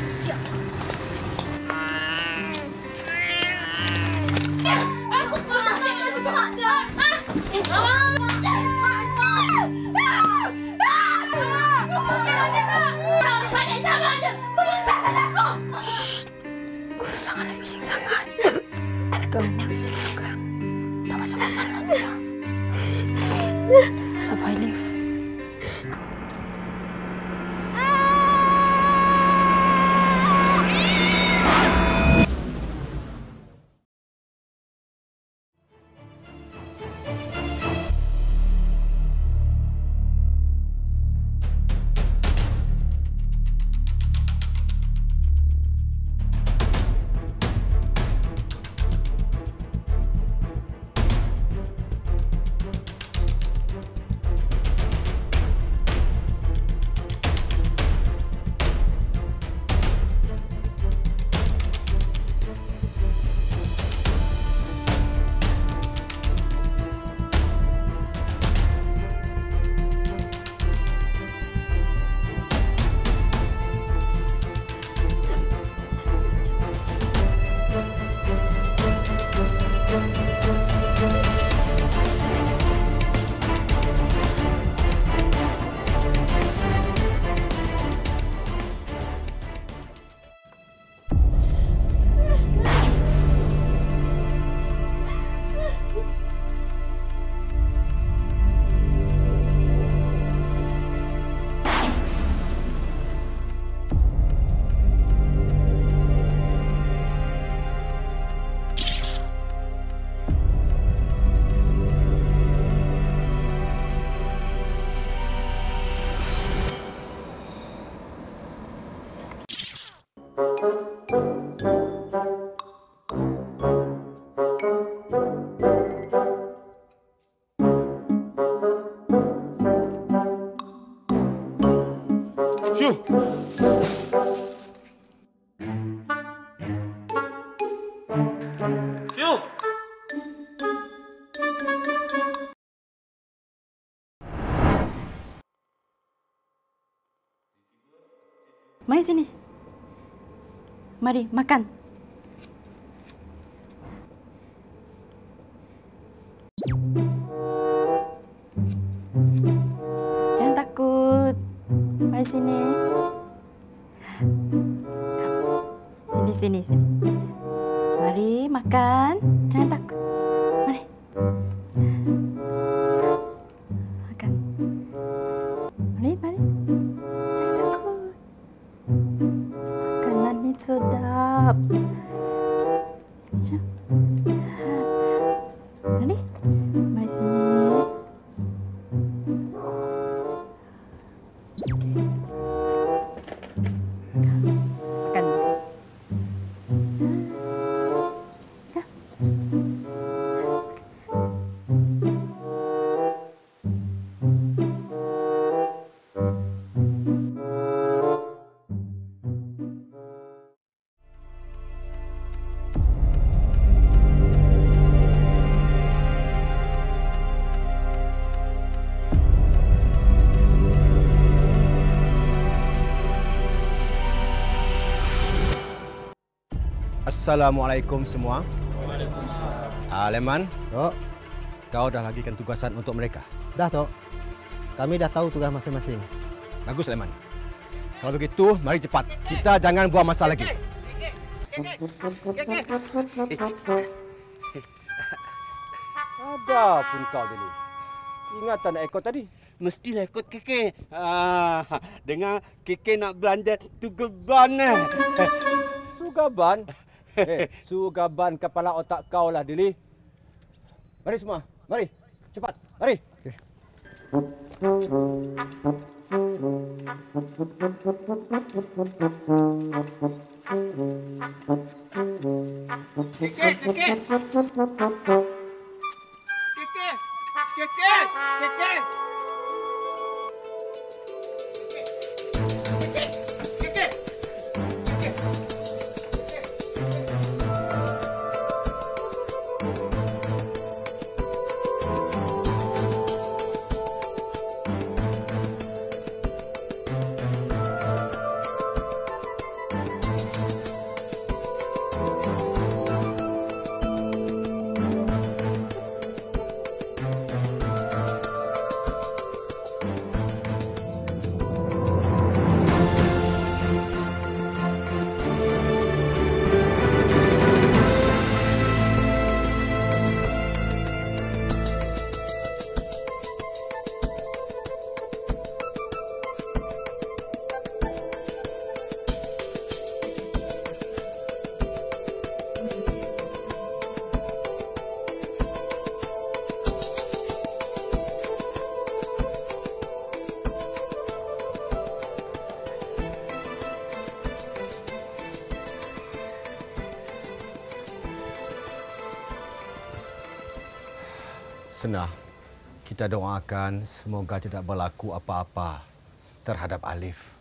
Ha? Eh. Kau bising juga. Tak masalah-masalah dia. Sabar, Elif. Mari sini. Mari, makan. Jangan takut. Mari sini. Sini, sini, sini. Mari makan. Sedap. Ya. Assalamualaikum semua. Ah, Leman. Tok. Kau dah lagikan tugasan untuk mereka. Dah, Tok. Kami dah tahu tugas masing-masing. Bagus, Leman. Kalau begitu, mari cepat. Kita jangan buang masa lagi. Ada pun kau dulu. Ingatan nak ekor tadi. Mestilah ikut keke. Ah, dengar keke nak belanja tugeban eh. Sugaban. Eh, Sugaban kepala otak kau lah, Dili. Mari semua. Mari. Cepat. Mari. Okay. Keke, keke. Keke. Keke. Keke. Kita doakan semoga tidak berlaku apa-apa terhadap Alif.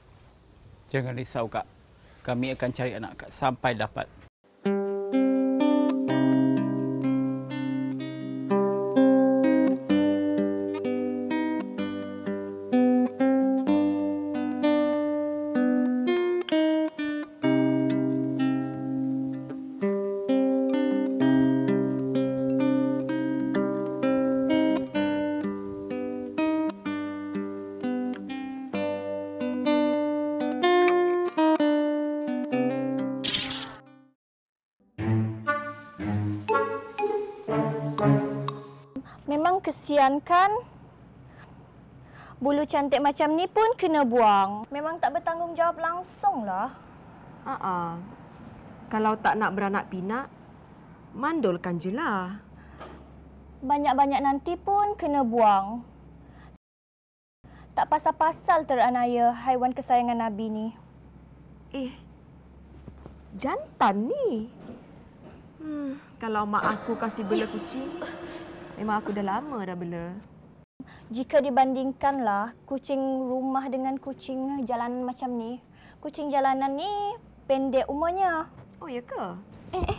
Jangan risau, Kak. Kami akan cari anak Kak sampai dapat. Kesian kan? Bulu cantik macam ni pun kena buang. Memang tak bertanggungjawab langsung lah. Uh-uh. Kalau tak nak beranak pinak, mandulkan je lah. Banyak-banyak nanti pun kena buang. Tak pasal-pasal teranaya haiwan kesayangan Nabi ni. Eh, jantan ni. Hmm, kalau mak aku kasih bela kucing, memang aku dah lama dah bela. Jika dibandingkanlah kucing rumah dengan kucing jalanan macam ni, kucing jalanan ni pendek umurnya. Oh, ya ke? Maafkan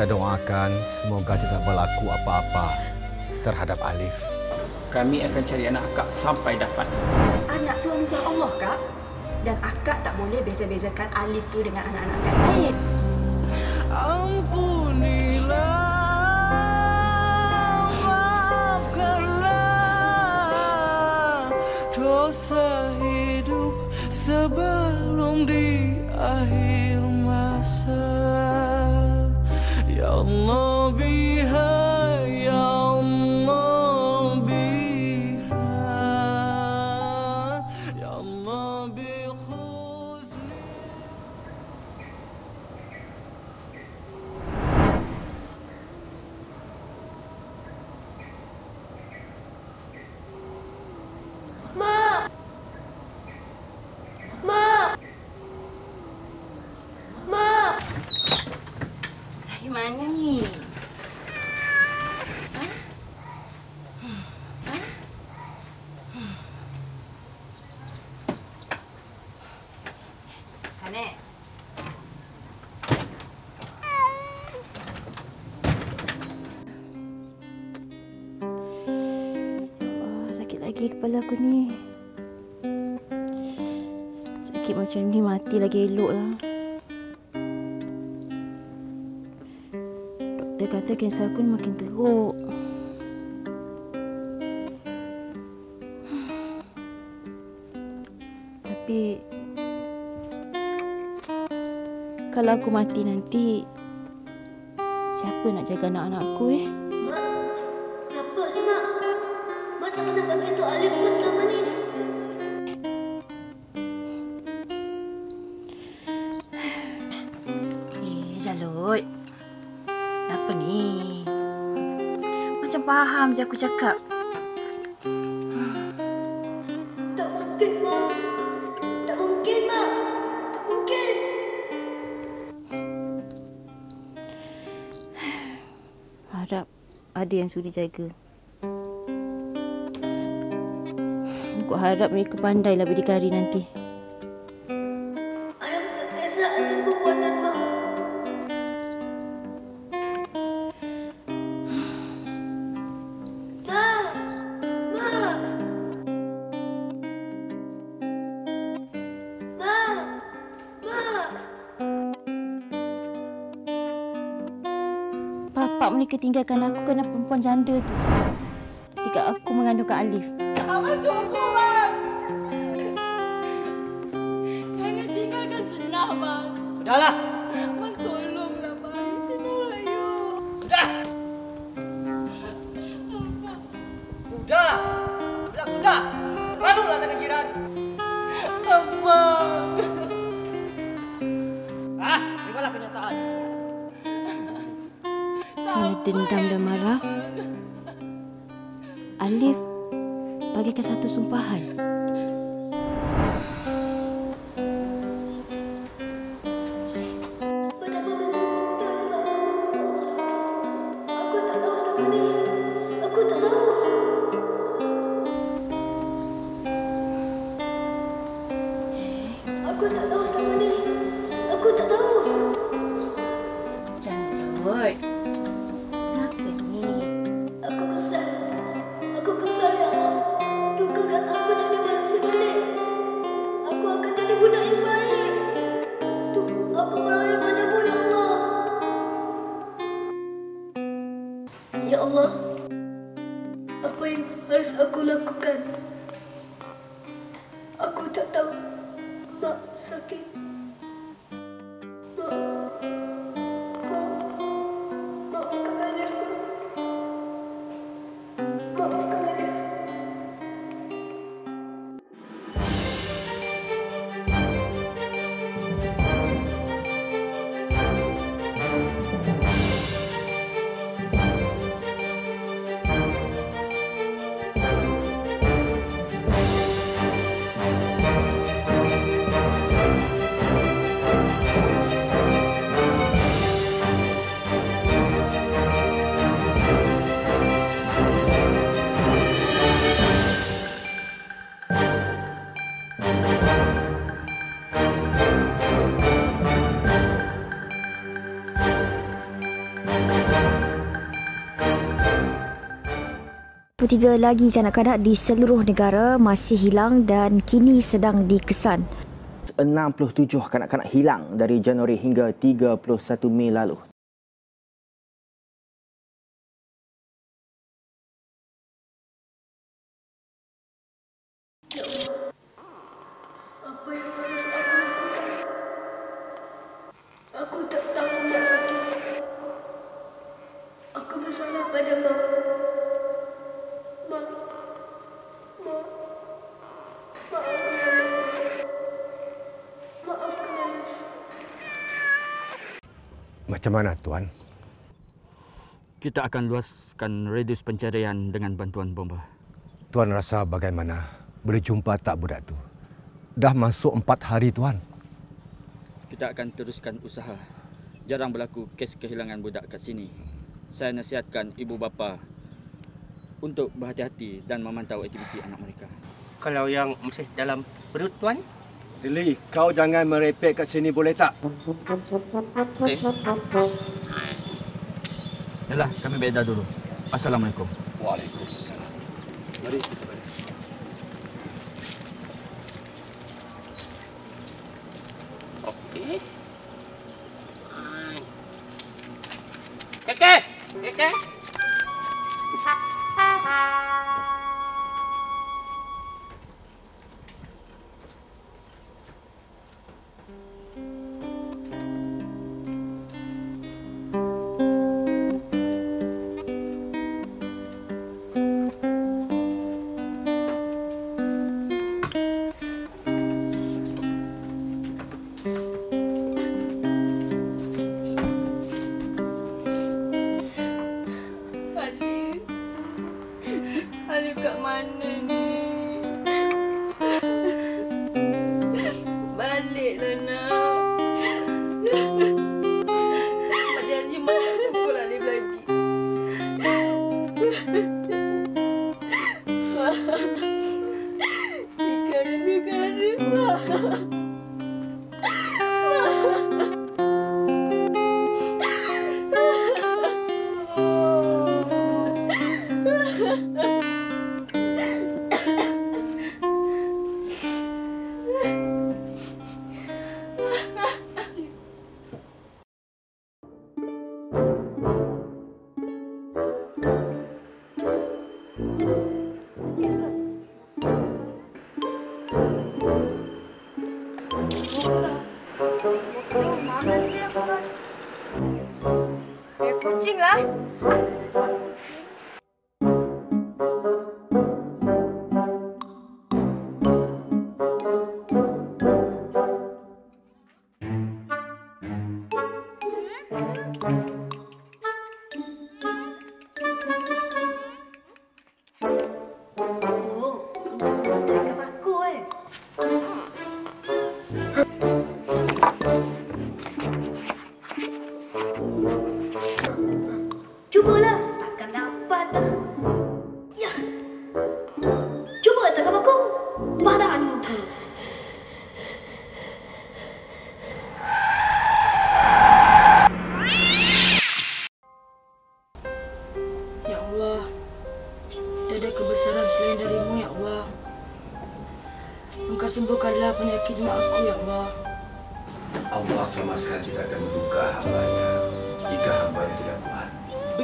Kita doakan semoga tidak berlaku apa-apa terhadap Alif. Kami akan cari anak Kak sampai dapat. Anak tu anugerah Allah, Kak. Dan akak tak boleh beza-bezakan Alif tu dengan anak-anak akak lain. Maafkanlah dosa sakit kepala aku ni. Sakit macam ni mati lagi elok lah. Doktor kata kanser aku ni makin teruk. Tapi kalau aku mati nanti siapa nak jaga anak-anak aku eh? Bagi tu Alif pun selama ni. Eh, Jalut. Apa ni? Macam faham je aku cakap. Tak mungkin, Mak. Tak mungkin, Mak. Tak mungkin. Harap ada yang sudi jaga. aku harap mereka pandailah berdikari nanti. Bapak mereka tinggalkan aku kerana perempuan janda tu. Ketika aku mengandungkan Alif. Bang. Sudahlah. Abang tolonglah, bang. Senah raya. Sudah. Sudah. Bilang sudah. Malulah dengan jiran. Abang. Ah, terimalah kenyataan. Kerana dendam dan marah, Alif bagikan satu sumpahan. Aku tak tahu selama ni. Aku tak tahu. Tiga lagi kanak-kanak di seluruh negara masih hilang dan kini sedang dikesan. 67 kanak-kanak hilang dari Januari hingga 31 Mei lalu. Macam mana, Tuan? Kita akan luaskan radius pencarian dengan bantuan bomba. Tuan rasa bagaimana? Boleh jumpa tak budak tu? Dah masuk empat hari, Tuan. Kita akan teruskan usaha. Jarang berlaku kes kehilangan budak kat sini. Saya nasihatkan ibu bapa untuk berhati-hati dan memantau aktiviti anak mereka. Kalau yang masih dalam perut tuan? Lili, kau jangan merepek kat sini boleh tak? Okay. Yalah, kami beda dulu. Assalamualaikum. Waalaikumsalam. Mari.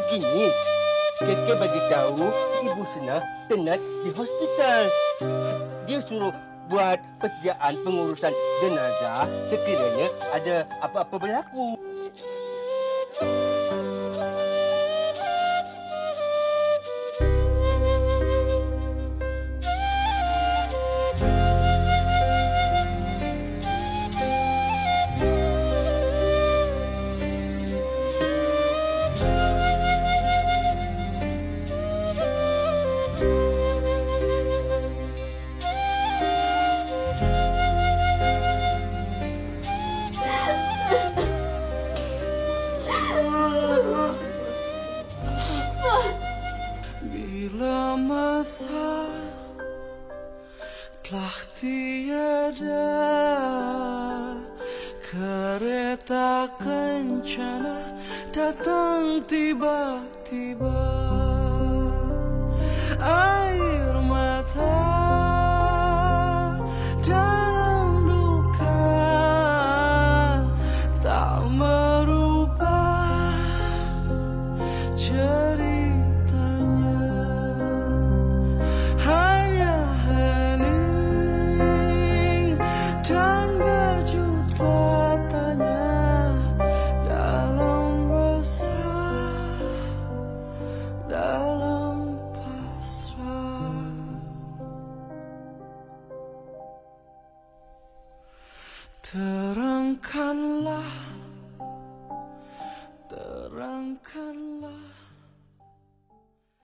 begini. Keke bagi tahu ibu Sena tenat di hospital. Dia suruh buat persediaan pengurusan jenazah sekiranya ada apa-apa berlaku. 马路旁。